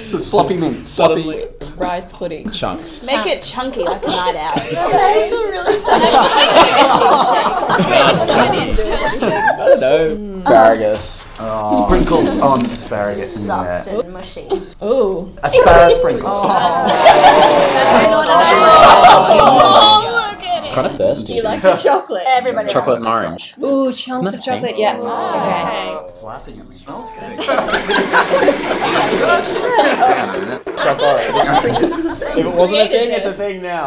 It's a sloppy mint. Sloppy. Rice pudding. chunks. Make it chunky like a night out. I feel really I don't know. Hmm. Asparagus. Oh, Sprinkles on asparagus. yeah. Soft and mushy. Ooh. Asparagus sprinkles. Oh. Kind of thirsty. You like the chocolate? Everybody chocolate and orange. Ooh, chunks of chocolate. pink? Yeah. Okay. It's laughing at me. Smells good. Chocolate. If it wasn't a thing, it's a thing now.